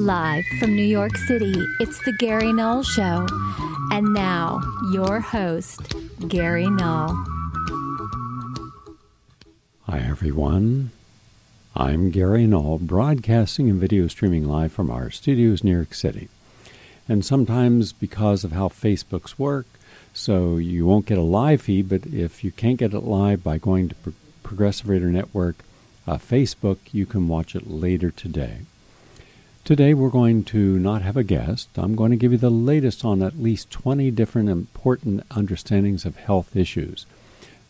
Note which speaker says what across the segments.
Speaker 1: Live from New York City, it's The Gary Null Show. And now, your host, Gary Null.
Speaker 2: Hi, everyone. I'm Gary Null, broadcasting and video streaming live from our studios in New York City. And sometimes, because of how Facebook's work, so you won't get a live feed, but if you can't get it live by going to Pro- Progressive Radio Network uh, Facebook, you can watch it later today. Today, we're going to not have a guest. I'm going to give you the latest on at least 20 different important understandings of health issues,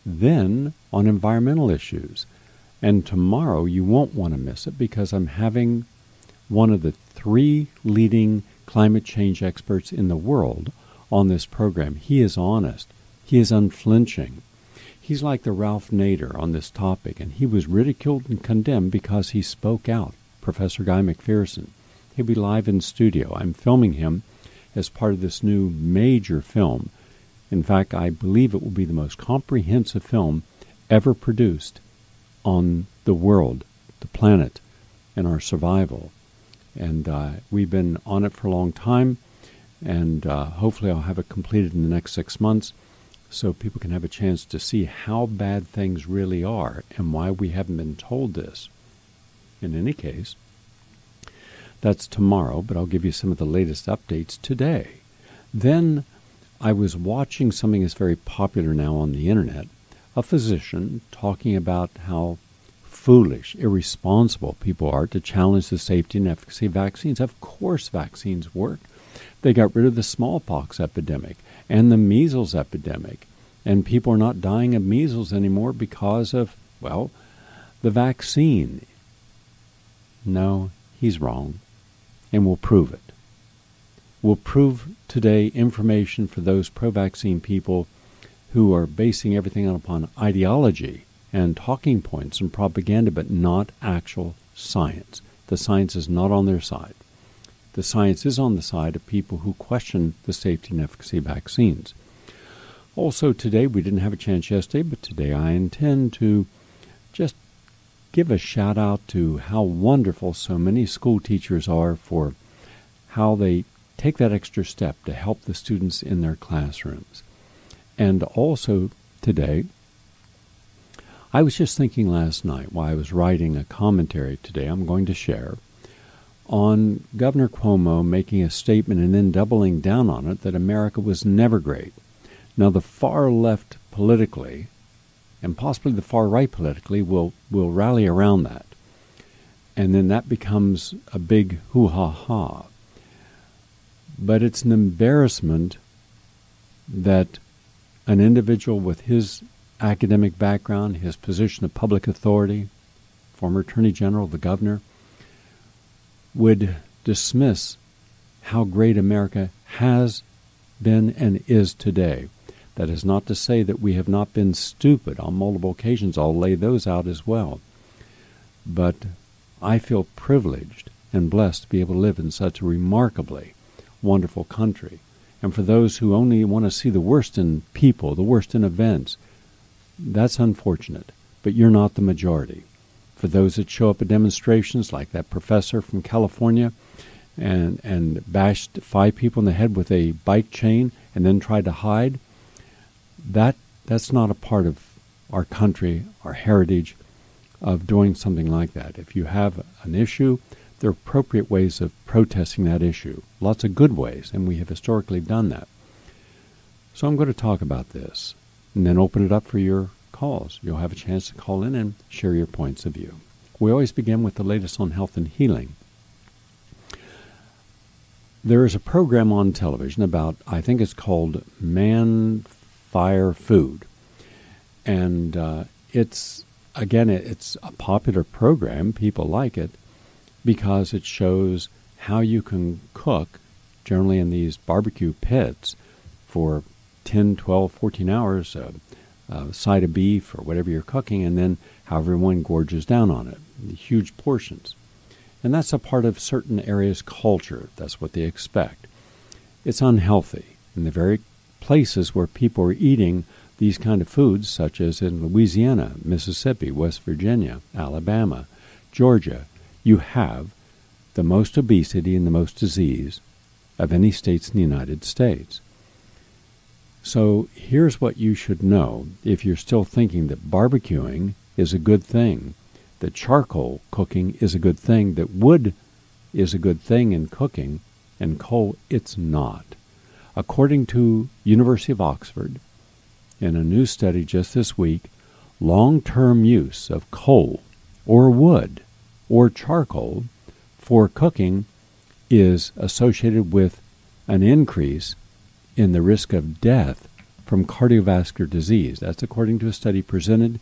Speaker 2: then on environmental issues. And tomorrow, you won't want to miss it because I'm having one of the three leading climate change experts in the world on this program. He is honest, he is unflinching. He's like the Ralph Nader on this topic, and he was ridiculed and condemned because he spoke out. Professor Guy McPherson. He'll be live in studio. I'm filming him as part of this new major film. In fact, I believe it will be the most comprehensive film ever produced on the world, the planet, and our survival. And uh, we've been on it for a long time, and uh, hopefully I'll have it completed in the next six months so people can have a chance to see how bad things really are and why we haven't been told this. In any case, that's tomorrow, but I'll give you some of the latest updates today. Then I was watching something that's very popular now on the internet a physician talking about how foolish, irresponsible people are to challenge the safety and efficacy of vaccines. Of course, vaccines work. They got rid of the smallpox epidemic and the measles epidemic, and people are not dying of measles anymore because of, well, the vaccine. No, he's wrong and we'll prove it. We'll prove today information for those pro vaccine people who are basing everything upon ideology and talking points and propaganda, but not actual science. The science is not on their side. The science is on the side of people who question the safety and efficacy of vaccines. Also, today, we didn't have a chance yesterday, but today I intend to just give a shout out to how wonderful so many school teachers are for how they take that extra step to help the students in their classrooms. And also today, I was just thinking last night while I was writing a commentary today I'm going to share on Governor Cuomo making a statement and then doubling down on it that America was never great. Now, the far left politically and possibly the far right politically will, will rally around that. And then that becomes a big hoo ha ha. But it's an embarrassment that an individual with his academic background, his position of public authority, former Attorney General, the governor, would dismiss how great America has been and is today. That is not to say that we have not been stupid on multiple occasions. I'll lay those out as well. But I feel privileged and blessed to be able to live in such a remarkably wonderful country. And for those who only want to see the worst in people, the worst in events, that's unfortunate. But you're not the majority. For those that show up at demonstrations, like that professor from California, and and bashed five people in the head with a bike chain and then tried to hide, that that's not a part of our country, our heritage, of doing something like that. If you have an issue, there are appropriate ways of protesting that issue. Lots of good ways, and we have historically done that. So I'm going to talk about this and then open it up for your calls. You'll have a chance to call in and share your points of view. We always begin with the latest on health and healing. There is a program on television about, I think it's called Man Fire Food. And uh, it's, again, it's a popular program. People like it because it shows how you can cook, generally in these barbecue pits, for 10, 12, 14 hours, uh, a side of beef or whatever you're cooking, and then how everyone gorges down on it, huge portions. And that's a part of certain areas' culture. That's what they expect. It's unhealthy. In the very places where people are eating these kind of foods, such as in Louisiana, Mississippi, West Virginia, Alabama, Georgia, you have the most obesity and the most disease of any states in the United States. So here's what you should know if you're still thinking that barbecuing is a good thing, that charcoal cooking is a good thing, that wood is a good thing in cooking, and coal it's not. According to University of Oxford, in a new study just this week, long-term use of coal or wood or charcoal for cooking is associated with an increase in the risk of death from cardiovascular disease. That's according to a study presented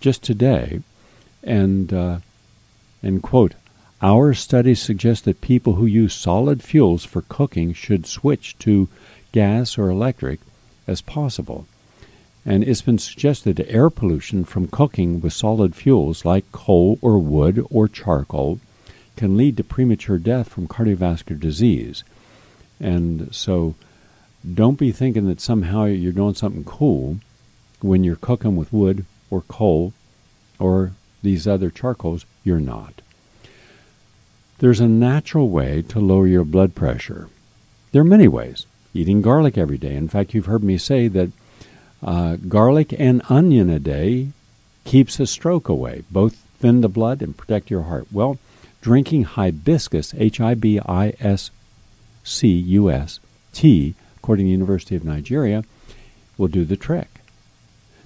Speaker 2: just today. And, uh, and quote, our studies suggest that people who use solid fuels for cooking should switch to gas or electric as possible. And it's been suggested that air pollution from cooking with solid fuels like coal or wood or charcoal can lead to premature death from cardiovascular disease. And so don't be thinking that somehow you're doing something cool when you're cooking with wood or coal or these other charcoals. You're not. There's a natural way to lower your blood pressure. There are many ways. Eating garlic every day. In fact, you've heard me say that uh, garlic and onion a day keeps a stroke away. Both thin the blood and protect your heart. Well, drinking hibiscus, H I B I S C U S, tea, according to the University of Nigeria, will do the trick.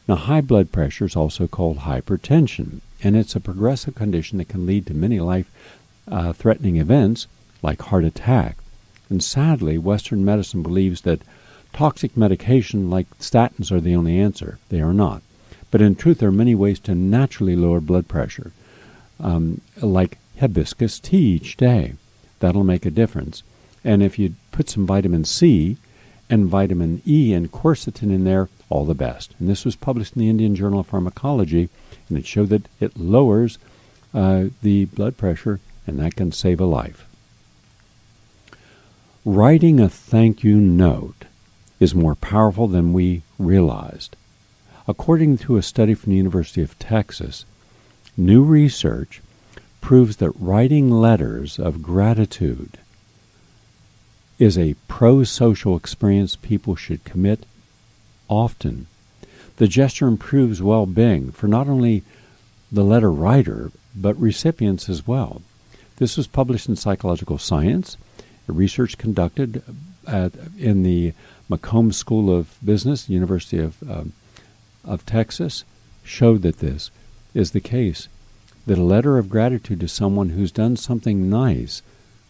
Speaker 2: Now, high blood pressure is also called hypertension, and it's a progressive condition that can lead to many life uh, threatening events like heart attack. And sadly, Western medicine believes that toxic medication like statins are the only answer. They are not. But in truth, there are many ways to naturally lower blood pressure, um, like hibiscus tea each day. That'll make a difference. And if you put some vitamin C and vitamin E and quercetin in there, all the best. And this was published in the Indian Journal of Pharmacology, and it showed that it lowers uh, the blood pressure, and that can save a life. Writing a thank you note is more powerful than we realized. According to a study from the University of Texas, new research proves that writing letters of gratitude is a pro social experience people should commit often. The gesture improves well being for not only the letter writer, but recipients as well. This was published in Psychological Science. Research conducted at, in the McCombs School of Business, University of, um, of Texas, showed that this is the case. That a letter of gratitude to someone who's done something nice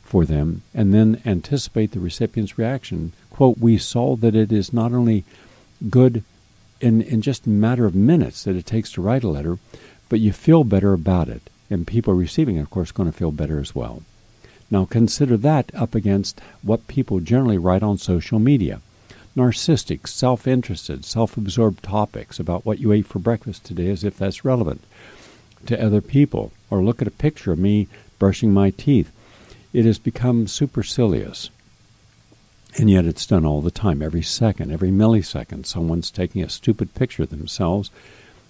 Speaker 2: for them and then anticipate the recipient's reaction. Quote, we saw that it is not only good in, in just a matter of minutes that it takes to write a letter, but you feel better about it. And people receiving it, of course, going to feel better as well. Now consider that up against what people generally write on social media. Narcissistic, self interested, self absorbed topics about what you ate for breakfast today as if that's relevant to other people. Or look at a picture of me brushing my teeth it has become supercilious. And yet it's done all the time, every second, every millisecond. Someone's taking a stupid picture of themselves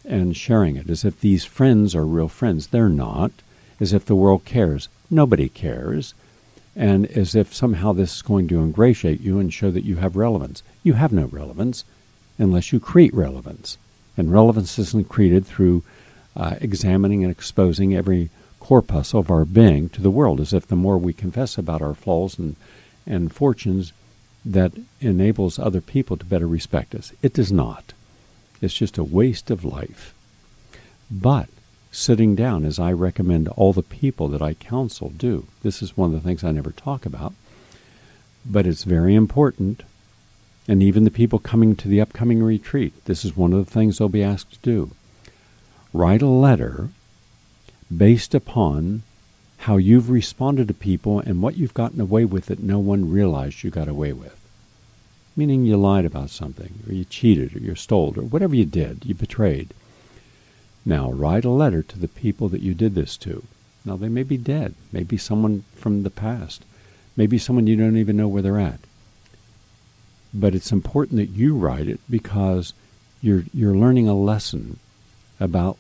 Speaker 2: and sharing it as if these friends are real friends. They're not. As if the world cares. Nobody cares. And as if somehow this is going to ingratiate you and show that you have relevance. You have no relevance unless you create relevance. And relevance isn't created through uh, examining and exposing every corpuscle of our being to the world, as if the more we confess about our flaws and, and fortunes, that enables other people to better respect us. It does not. It's just a waste of life. But sitting down, as I recommend all the people that I counsel do, this is one of the things I never talk about, but it's very important. And even the people coming to the upcoming retreat, this is one of the things they'll be asked to do. Write a letter based upon how you've responded to people and what you've gotten away with that no one realized you got away with. Meaning you lied about something, or you cheated, or you stole, or whatever you did, you betrayed. Now write a letter to the people that you did this to. Now they may be dead, maybe someone from the past, maybe someone you don't even know where they're at. But it's important that you write it because you're you're learning a lesson about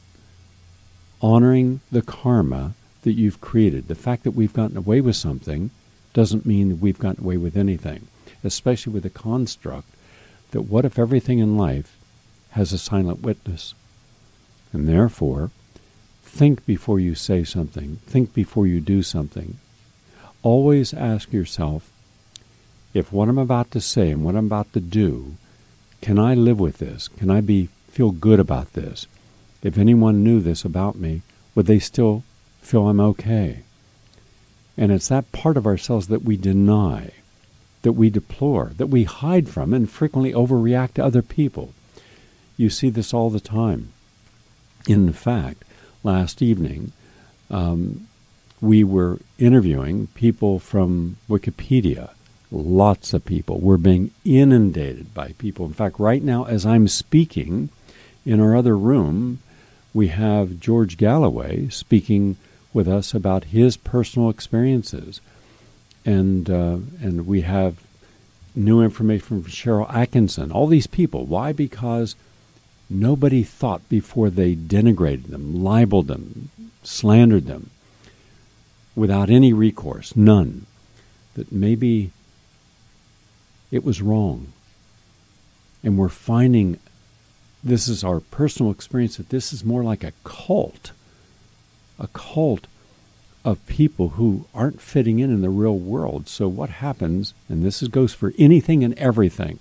Speaker 2: honoring the karma that you've created. The fact that we've gotten away with something doesn't mean that we've gotten away with anything, especially with the construct that what if everything in life has a silent witness? And therefore, think before you say something, think before you do something. Always ask yourself if what I'm about to say and what I'm about to do, can I live with this? Can I be feel good about this? If anyone knew this about me, would they still feel I'm okay? And it's that part of ourselves that we deny, that we deplore, that we hide from, and frequently overreact to other people. You see this all the time. In fact, last evening, um, we were interviewing people from Wikipedia. Lots of people. We're being inundated by people. In fact, right now, as I'm speaking, in our other room, we have George Galloway speaking with us about his personal experiences, and uh, and we have new information from Sharyl Attkisson. All these people. Why? Because nobody thought before they denigrated them, libeled them, slandered them, without any recourse, none. That maybe it was wrong. And we're finding this is our personal experience that this is more like a cult, a cult of people who aren't fitting in in the real world. So what happens, and this goes for anything and everything,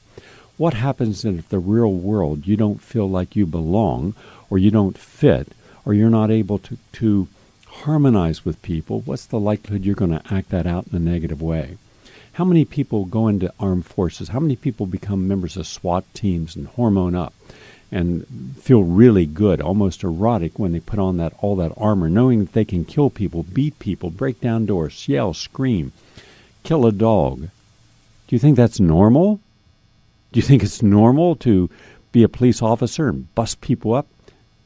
Speaker 2: what happens if the real world you don't feel like you belong or you don't fit or you're not able to, to harmonize with people, what's the likelihood you're going to act that out in a negative way? How many people go into armed forces? How many people become members of SWAT teams and hormone up? And feel really good, almost erotic when they put on that all that armor, knowing that they can kill people, beat people, break down doors, yell, scream, kill a dog. Do you think that's normal? Do you think it's normal to be a police officer and bust people up,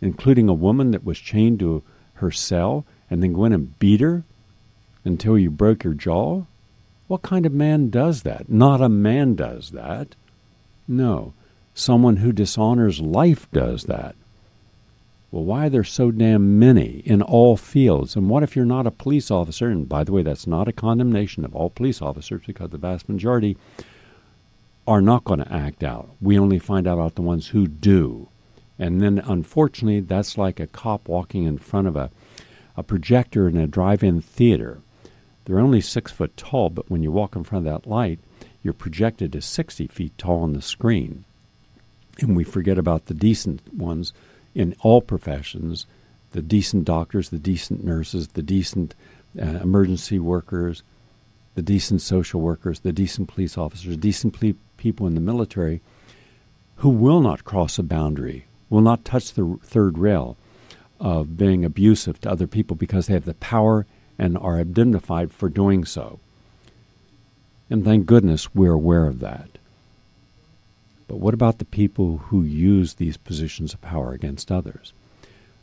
Speaker 2: including a woman that was chained to her cell, and then go in and beat her until you broke your jaw? What kind of man does that? Not a man does that. No. Someone who dishonors life does that. Well, why are there so damn many in all fields? And what if you're not a police officer? And by the way, that's not a condemnation of all police officers because the vast majority are not going to act out. We only find out about the ones who do. And then, unfortunately, that's like a cop walking in front of a, a projector in a drive in theater. They're only six foot tall, but when you walk in front of that light, you're projected to 60 feet tall on the screen and we forget about the decent ones in all professions the decent doctors, the decent nurses, the decent uh, emergency workers, the decent social workers, the decent police officers, decent ple- people in the military who will not cross a boundary, will not touch the third rail of being abusive to other people because they have the power and are indemnified for doing so. And thank goodness we're aware of that. But what about the people who use these positions of power against others?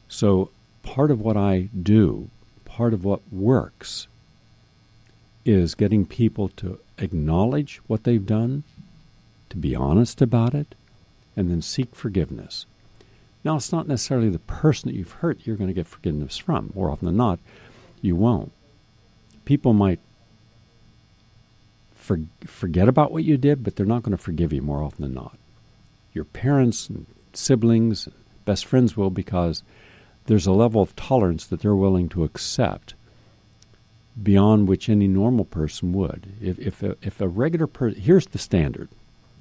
Speaker 2: So, part of what I do, part of what works, is getting people to acknowledge what they've done, to be honest about it, and then seek forgiveness. Now, it's not necessarily the person that you've hurt you're going to get forgiveness from. More often than not, you won't. People might for, forget about what you did, but they're not going to forgive you more often than not. Your parents and siblings, best friends will because there's a level of tolerance that they're willing to accept beyond which any normal person would. If, if, a, if a regular person, here's the standard.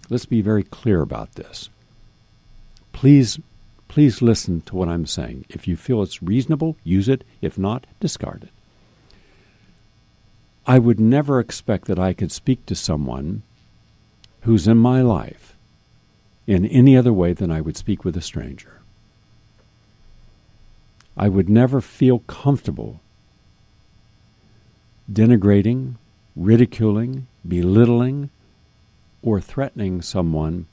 Speaker 2: Let's be very clear about this. Please, please listen to what I'm saying. If you feel it's reasonable, use it. If not, discard it. I would never expect that I could speak to someone who's in my life in any other way than I would speak with a stranger. I would never feel comfortable denigrating, ridiculing, belittling, or threatening someone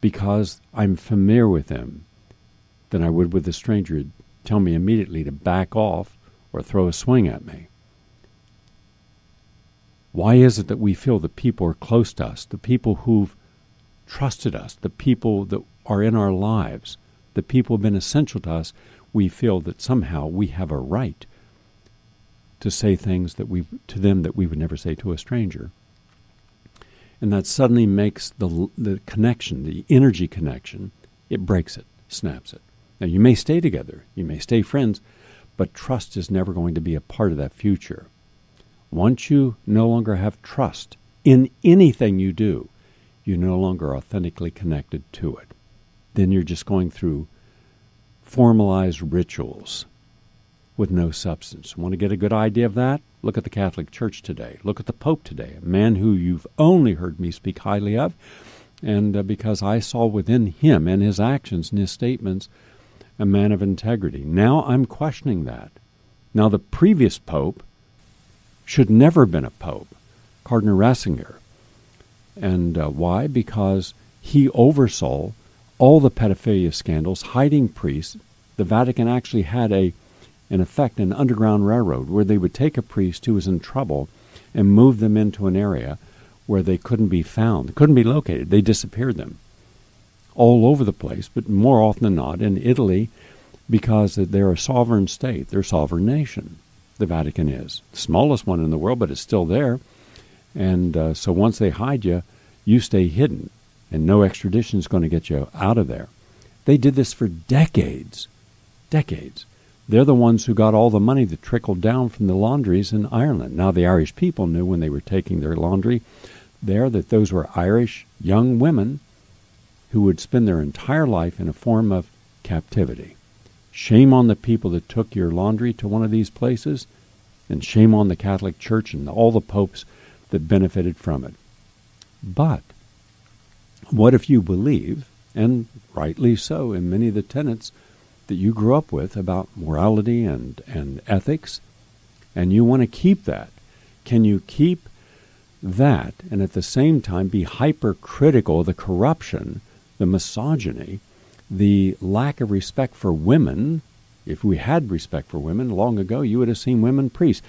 Speaker 2: because I'm familiar with them than I would with a stranger tell me immediately to back off or throw a swing at me. Why is it that we feel the people are close to us, the people who've trusted us, the people that are in our lives, the people who've been essential to us, we feel that somehow we have a right to say things that we to them that we would never say to a stranger. And that suddenly makes the the connection, the energy connection, it breaks it, snaps it. Now you may stay together, you may stay friends, but trust is never going to be a part of that future. Once you no longer have trust in anything you do, you're no longer authentically connected to it. Then you're just going through formalized rituals with no substance. Want to get a good idea of that? Look at the Catholic Church today. Look at the Pope today, a man who you've only heard me speak highly of. And uh, because I saw within him and his actions and his statements a man of integrity. Now I'm questioning that. Now, the previous Pope should never have been a Pope, Cardinal Ratzinger. And uh, why? Because he oversaw all the pedophilia scandals, hiding priests. The Vatican actually had a in effect, an underground railroad where they would take a priest who was in trouble and move them into an area where they couldn't be found, couldn't be located. They disappeared them all over the place, but more often than not in Italy because they're a sovereign state, they're a sovereign nation. The Vatican is smallest one in the world, but it's still there. And uh, so once they hide you, you stay hidden, and no extradition is going to get you out of there. They did this for decades, decades. They're the ones who got all the money that trickled down from the laundries in Ireland. Now, the Irish people knew when they were taking their laundry there that those were Irish young women who would spend their entire life in a form of captivity. Shame on the people that took your laundry to one of these places, and shame on the Catholic Church and all the popes that benefited from it. But what if you believe, and rightly so, in many of the tenets that you grew up with about morality and, and ethics, and you want to keep that. Can you keep that and at the same time be hypercritical of the corruption, the misogyny, the lack of respect for women? If we had respect for women long ago, you would have seen women priests.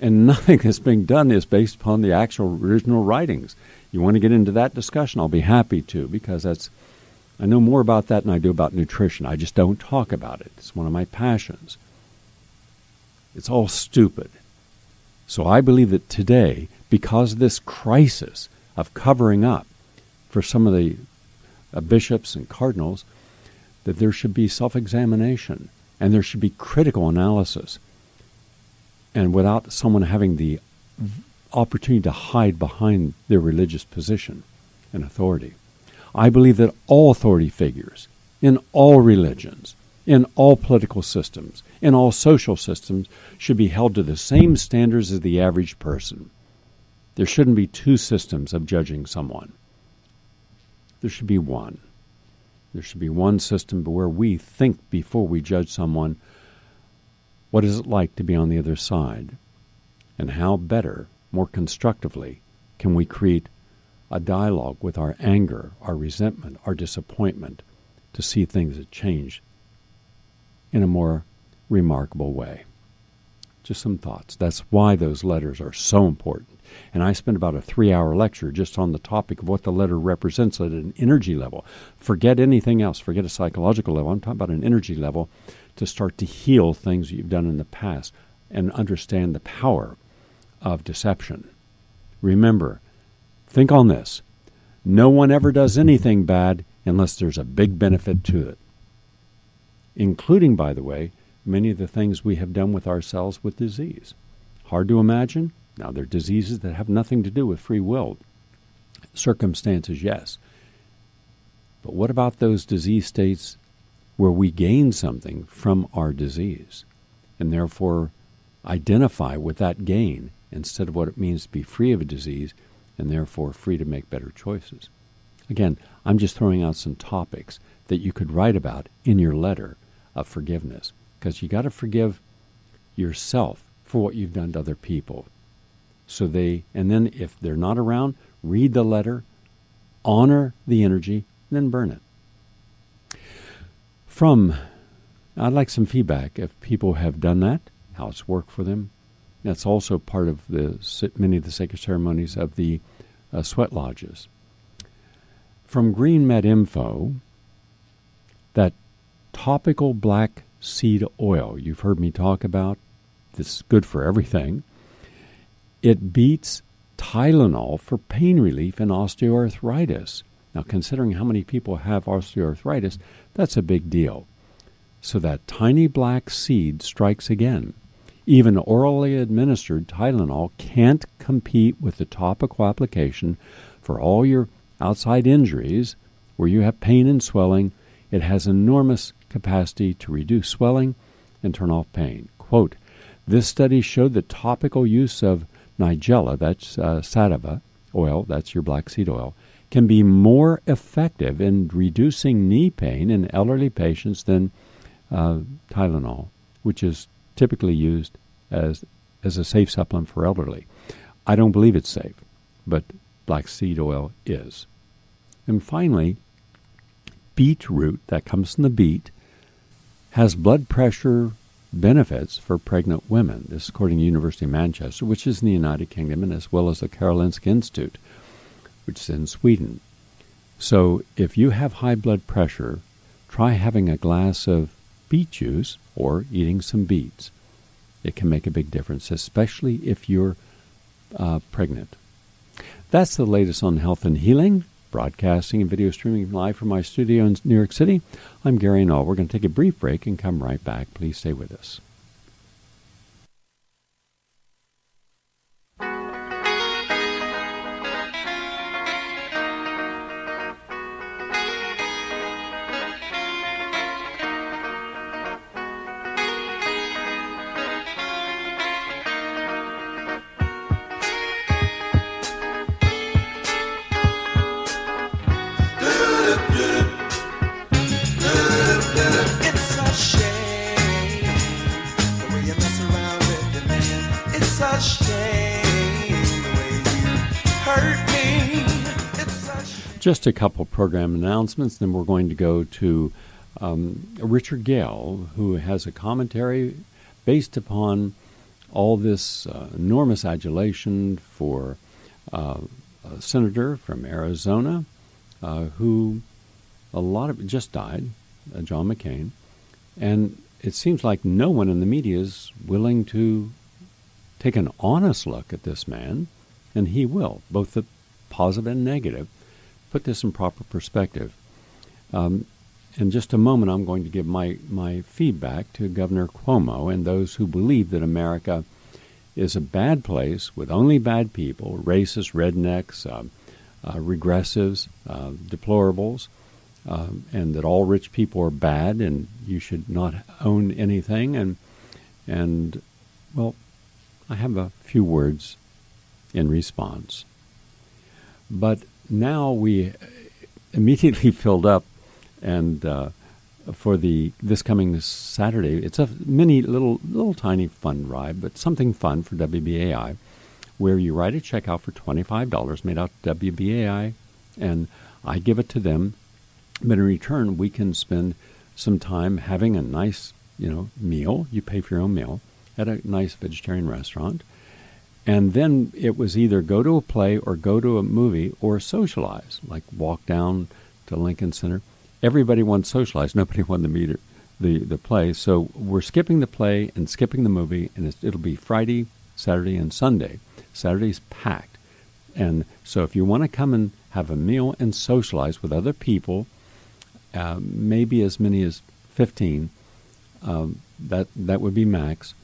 Speaker 2: And nothing that's being done is based upon the actual original writings. You want to get into that discussion? I'll be happy to, because that's I know more about that than I do about nutrition. I just don't talk about it. It's one of my passions. It's all stupid. So I believe that today, because of this crisis of covering up for some of the uh, bishops and cardinals, that there should be self examination and there should be critical analysis. And without someone having the opportunity to hide behind their religious position and authority. I believe that all authority figures in all religions, in all political systems, in all social systems should be held to the same standards as the average person. There shouldn't be two systems of judging someone. There should be one. There should be one system where we think before we judge someone what is it like to be on the other side? And how better, more constructively, can we create a dialogue with our anger, our resentment, our disappointment to see things that change in a more remarkable way. Just some thoughts. That's why those letters are so important. And I spent about a three hour lecture just on the topic of what the letter represents at an energy level. Forget anything else, forget a psychological level. I'm talking about an energy level to start to heal things you've done in the past and understand the power of deception. Remember, Think on this no one ever does anything bad unless there's a big benefit to it, including, by the way, many of the things we have done with ourselves with disease. Hard to imagine? Now, they're diseases that have nothing to do with free will. Circumstances, yes. But what about those disease states where we gain something from our disease and therefore identify with that gain instead of what it means to be free of a disease and therefore free to make better choices. Again, I'm just throwing out some topics that you could write about in your letter of forgiveness because you got to forgive yourself for what you've done to other people. So they, and then if they're not around, read the letter, honor the energy, then burn it. From, I'd like some feedback if people have done that, how it's worked for them, that's also part of the many of the sacred ceremonies of the uh, sweat lodges. From Green Med Info, that topical black seed oil you've heard me talk about, that's good for everything. It beats Tylenol for pain relief in osteoarthritis. Now, considering how many people have osteoarthritis, that's a big deal. So that tiny black seed strikes again. Even orally administered Tylenol can't compete with the topical application for all your outside injuries where you have pain and swelling. It has enormous capacity to reduce swelling and turn off pain. Quote, this study showed that topical use of Nigella, that's uh, sativa oil, that's your black seed oil, can be more effective in reducing knee pain in elderly patients than uh, Tylenol, which is typically used as as a safe supplement for elderly. I don't believe it's safe, but black seed oil is. And finally, beetroot that comes from the beet has blood pressure benefits for pregnant women. This is according to University of Manchester, which is in the United Kingdom, and as well as the Karolinska Institute, which is in Sweden. So if you have high blood pressure, try having a glass of beet juice or eating some beets. It can make a big difference, especially if you're uh, pregnant. That's the latest on health and healing broadcasting and video streaming live from my studio in New York City. I'm Gary Null. We're going to take a brief break and come right back. Please stay with us. Just a couple program announcements, then we're going to go to um, Richard Gale, who has a commentary based upon all this uh, enormous adulation for uh, a senator from Arizona uh, who a lot of just died, uh, John McCain, and it seems like no one in the media is willing to take an honest look at this man, and he will, both the positive and negative put this in proper perspective. Um, in just a moment, I'm going to give my, my feedback to Governor Cuomo and those who believe that America is a bad place with only bad people, racists, rednecks, uh, uh, regressives, uh, deplorables, um, and that all rich people are bad and you should not own anything. And, and well, I have a few words in response. But now we immediately filled up, and uh, for the this coming Saturday, it's a mini little little tiny fun ride, but something fun for WBAI, where you write a check out for twenty five dollars made out to WBAI, and I give it to them, but in return we can spend some time having a nice you know meal. You pay for your own meal at a nice vegetarian restaurant and then it was either go to a play or go to a movie or socialize, like walk down to Lincoln Center. Everybody wanted to socialize. Nobody wanted the meet the, the play. So we're skipping the play and skipping the movie, and it'll be Friday, Saturday, and Sunday. Saturday's packed. And so if you want to come and have a meal and socialize with other people, uh, maybe as many as 15, um, that, that would be max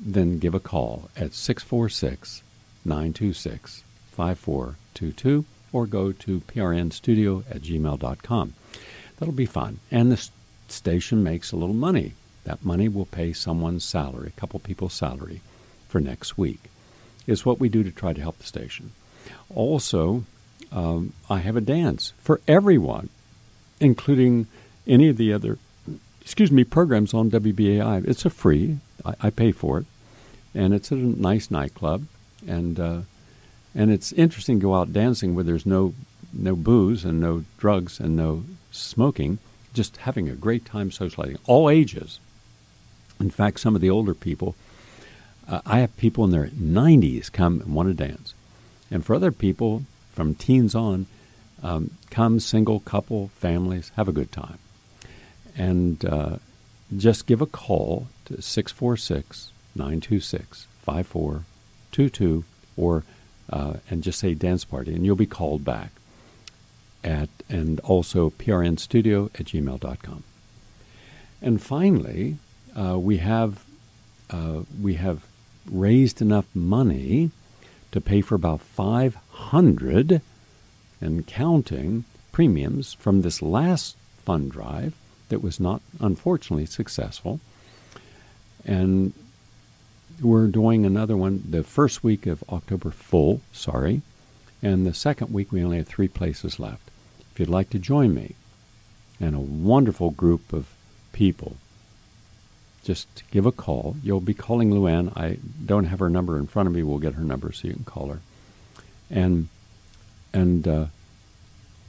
Speaker 2: then give a call at 646 926 5422 or go to prnstudio at gmail.com. That'll be fun. And the station makes a little money. That money will pay someone's salary, a couple people's salary for next week, is what we do to try to help the station. Also, um, I have a dance for everyone, including any of the other, excuse me, programs on WBAI. It's a free, I, I pay for it. And it's a nice nightclub, and uh, and it's interesting to go out dancing where there's no no booze and no drugs and no smoking, just having a great time socializing, all ages. In fact, some of the older people, uh, I have people in their 90s come and want to dance, and for other people from teens on, um, come single, couple, families, have a good time, and uh, just give a call 646 926 5422 or uh, and just say dance party and you'll be called back at and also prnstudio at gmail.com. And finally, uh, we have uh, we have raised enough money to pay for about 500 and counting premiums from this last fund drive that was not unfortunately successful. And we're doing another one the first week of October full, sorry, and the second week we only have three places left. If you'd like to join me and a wonderful group of people, just give a call. You'll be calling Luann. I don't have her number in front of me. We'll get her number so you can call her. And and uh,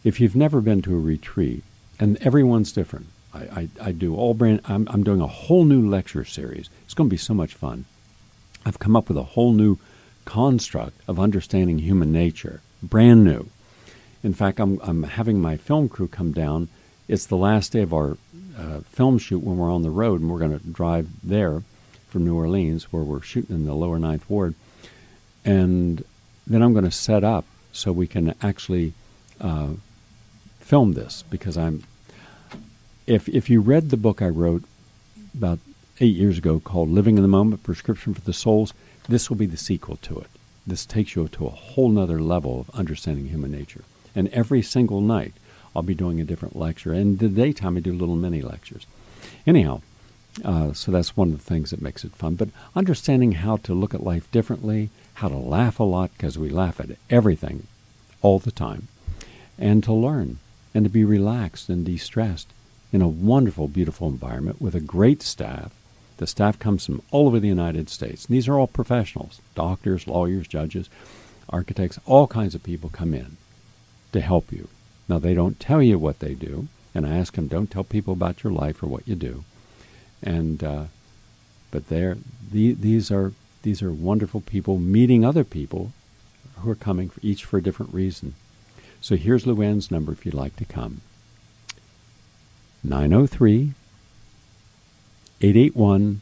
Speaker 2: if you've never been to a retreat, and everyone's different. I, I, I do all brand. I'm, I'm doing a whole new lecture series. It's going to be so much fun. I've come up with a whole new construct of understanding human nature, brand new. In fact, I'm, I'm having my film crew come down. It's the last day of our uh, film shoot when we're on the road, and we're going to drive there from New Orleans, where we're shooting in the lower ninth ward. And then I'm going to set up so we can actually uh, film this because I'm. If if you read the book I wrote about eight years ago called Living in the Moment Prescription for the Souls, this will be the sequel to it. This takes you to a whole nother level of understanding human nature. And every single night, I'll be doing a different lecture. And the daytime, I do little mini lectures. Anyhow, uh, so that's one of the things that makes it fun. But understanding how to look at life differently, how to laugh a lot, because we laugh at everything all the time, and to learn and to be relaxed and de stressed in a wonderful, beautiful environment with a great staff the staff comes from all over the United States. And these are all professionals doctors, lawyers, judges, architects, all kinds of people come in to help you. Now, they don't tell you what they do, and I ask them, don't tell people about your life or what you do. And, uh, but they're, the, these are these are wonderful people meeting other people who are coming for each for a different reason. So here's Luann's number if you'd like to come. 903 881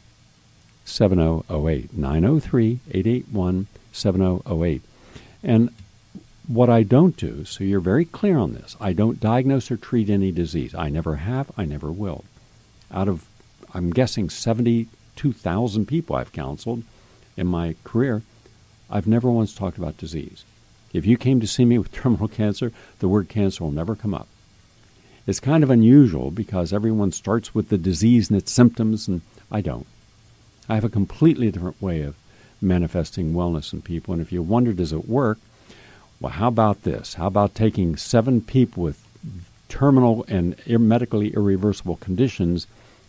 Speaker 2: 7008. 903 881 7008. And what I don't do, so you're very clear on this, I don't diagnose or treat any disease. I never have, I never will. Out of, I'm guessing, 72,000 people I've counseled in my career, I've never once talked about disease. If you came to see me with terminal cancer, the word cancer will never come up. It's kind of unusual because everyone starts with the disease and its symptoms, and I don't. I have a completely different way of manifesting wellness in people. And if you wonder, does it work? Well, how about this? How about taking seven people with terminal and medically irreversible conditions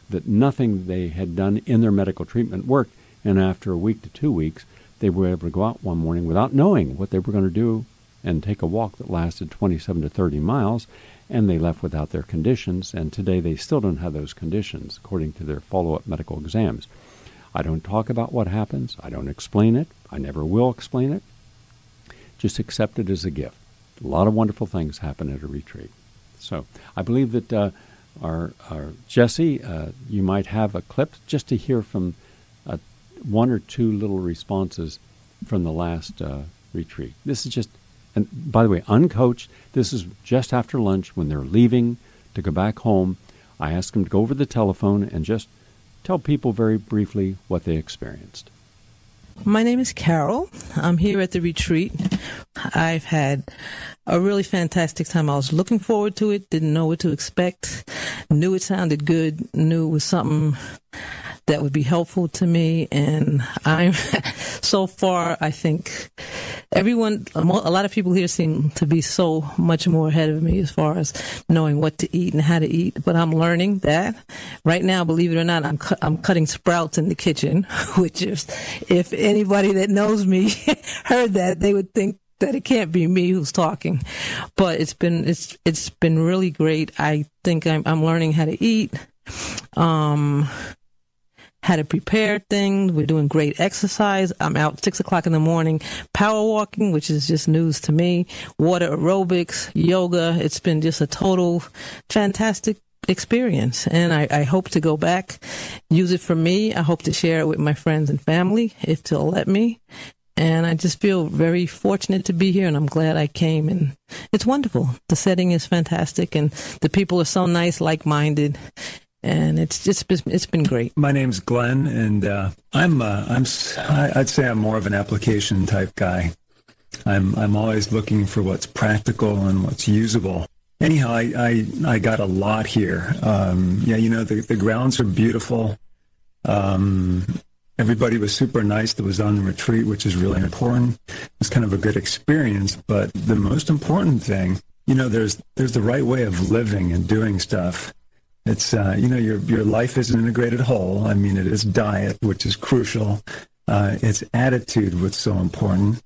Speaker 2: that nothing they had done in their medical treatment worked, and after a week to two weeks, they were able to go out one morning without knowing what they were going to do and take a walk that lasted 27 to 30 miles and they left without their conditions, and today they still don't have those conditions according to their follow up medical exams. I don't talk about what happens, I don't explain it, I never will explain it. Just accept it as a gift. A lot of wonderful things happen at a retreat. So I believe that uh, our, our Jesse, uh, you might have a clip just to hear from uh, one or two little responses from the last uh, retreat. This is just and by the way, uncoached, this is just after lunch when they're leaving to go back home. I ask them to go over the telephone and just tell people very briefly what they experienced.
Speaker 3: My name is Carol. I'm here at the retreat. I've had a really fantastic time. I was looking forward to it, didn't know what to expect, knew it sounded good, knew it was something that would be helpful to me. And I'm so far, I think everyone, a lot of people here seem to be so much more ahead of me as far as knowing what to eat and how to eat. But I'm learning that right now, believe it or not, I'm, cu- I'm cutting sprouts in the kitchen, which is, if anybody that knows me heard that, they would think that it can't be me who's talking. But it's been, it's, it's been really great. I think I'm, I'm learning how to eat. Um, how to prepare things. We're doing great exercise. I'm out six o'clock in the morning power walking, which is just news to me. Water aerobics, yoga. It's been just a total fantastic experience. And I, I hope to go back, use it for me. I hope to share it with my friends and family if they'll let me. And I just feel very fortunate to be here, and I'm glad I came. And it's wonderful. The setting is fantastic, and the people are so nice, like-minded, and it's just it's been great.
Speaker 4: My name's Glenn, and uh, I'm uh, I'm I'd say I'm more of an application type guy. I'm I'm always looking for what's practical and what's usable. Anyhow, I I, I got a lot here. Um, yeah, you know the the grounds are beautiful. Um, everybody was super nice that was on the retreat, which is really important. It was kind of a good experience. But the most important thing, you know, there's there's the right way of living and doing stuff. It's uh, you know your your life is an integrated whole. I mean, it is diet, which is crucial. Uh, it's attitude, what's so important.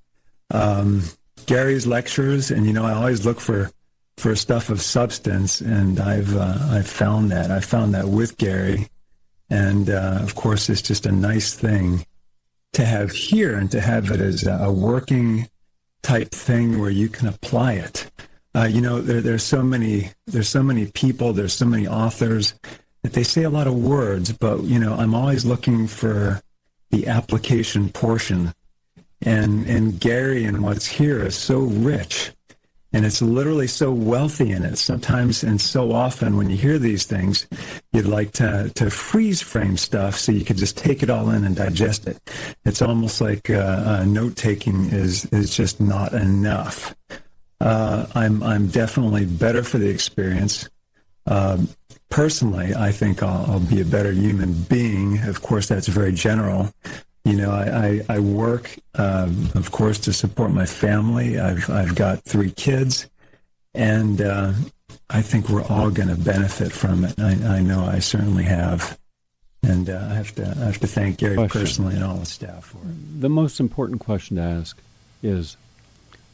Speaker 4: Um, Gary's lectures, and you know, I always look for for stuff of substance, and I've uh, I've found that. I found that with Gary, and uh, of course, it's just a nice thing to have here and to have it as a working type thing where you can apply it. Uh, you know, there, there's so many there's so many people, there's so many authors that they say a lot of words, but you know, I'm always looking for the application portion. And and Gary and what's here is so rich and it's literally so wealthy in it. Sometimes and so often when you hear these things, you'd like to, to freeze frame stuff so you could just take it all in and digest it. It's almost like uh, uh, note taking is, is just not enough. Uh, I'm, I'm definitely better for the experience. Um, personally, I think I'll, I'll be a better human being. Of course, that's very general you know, I, I, I work, um, of course, to support my family. I've, I've got three kids, and uh, I think we're all going to benefit from it. I, I know I certainly have. And uh, I have to I have to thank Gary question. personally and all the staff for it.
Speaker 2: The most important question to ask is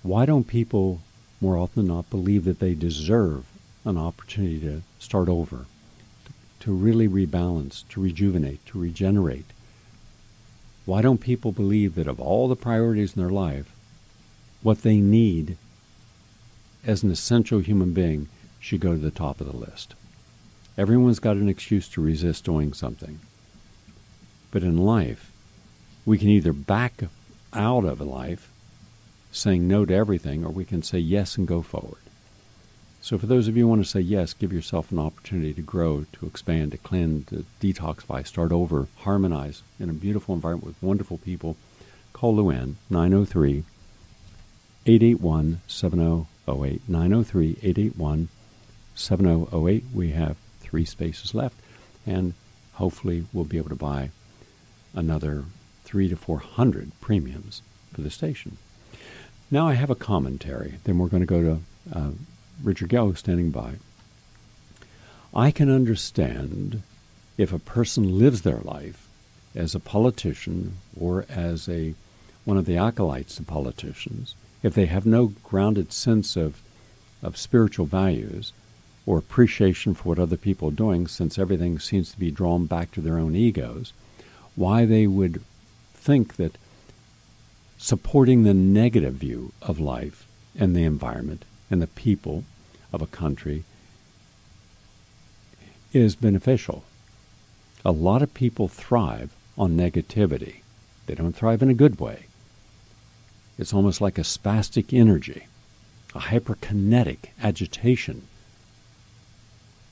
Speaker 2: why don't people more often than not believe that they deserve an opportunity to start over, to, really rebalance, to rejuvenate, to regenerate? Why don't people believe that of all the priorities in their life, what they need as an essential human being should go to the top of the list? Everyone's got an excuse to resist doing something. But in life, we can either back out of life saying no to everything, or we can say yes and go forward. So, for those of you who want to say yes, give yourself an opportunity to grow, to expand, to cleanse, to detoxify, start over, harmonize in a beautiful environment with wonderful people. Call Luann, 903 881 7008. 903 881 7008. We have three spaces left, and hopefully we'll be able to buy another three to four hundred premiums for the station. Now I have a commentary. Then we're going to go to uh, Richard Gale standing by. I can understand if a person lives their life as a politician or as a one of the acolytes of politicians, if they have no grounded sense of of spiritual values or appreciation for what other people are doing, since everything seems to be drawn back to their own egos, why they would think that supporting the negative view of life and the environment and the people of a country is beneficial. A lot of people thrive on negativity. They don't thrive in a good way. It's almost like a spastic energy, a hyperkinetic agitation.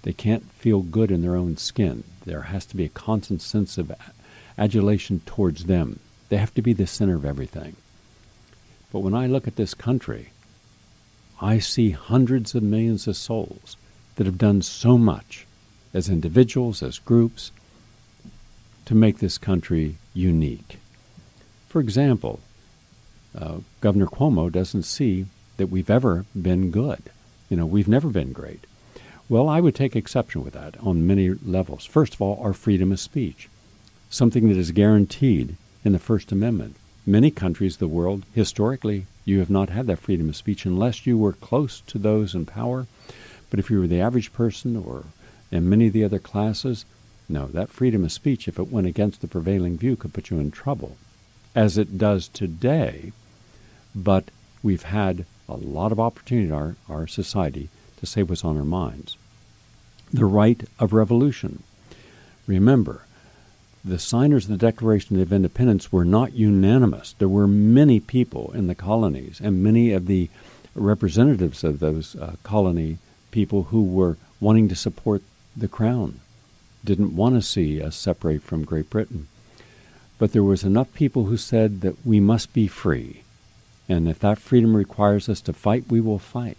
Speaker 2: They can't feel good in their own skin. There has to be a constant sense of adulation towards them. They have to be the center of everything. But when I look at this country, I see hundreds of millions of souls that have done so much as individuals, as groups, to make this country unique. For example, uh, Governor Cuomo doesn't see that we've ever been good. You know, we've never been great. Well, I would take exception with that on many levels. First of all, our freedom of speech, something that is guaranteed in the First Amendment. Many countries of the world historically you have not had that freedom of speech unless you were close to those in power. But if you were the average person or in many of the other classes, no, that freedom of speech, if it went against the prevailing view, could put you in trouble, as it does today. But we've had a lot of opportunity in our, our society to say what's on our minds. the right of revolution. Remember, the signers of the Declaration of Independence were not unanimous. There were many people in the colonies and many of the representatives of those uh, colony people who were wanting to support the crown, didn't want to see us separate from Great Britain. But there was enough people who said that we must be free. And if that freedom requires us to fight, we will fight.